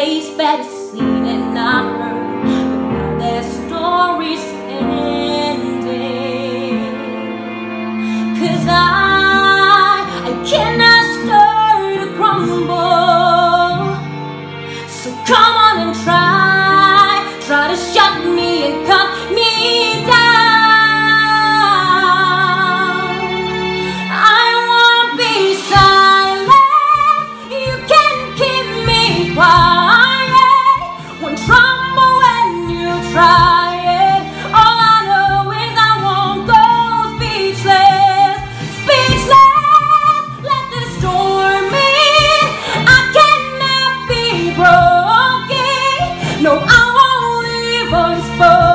face that is seen and not heard. But now their story's ending. Cause I, I cannot start to crumble. So come on and try, try to shut me and cut me down. I be silent. You can keep me quiet. no, I won't leave unspoken.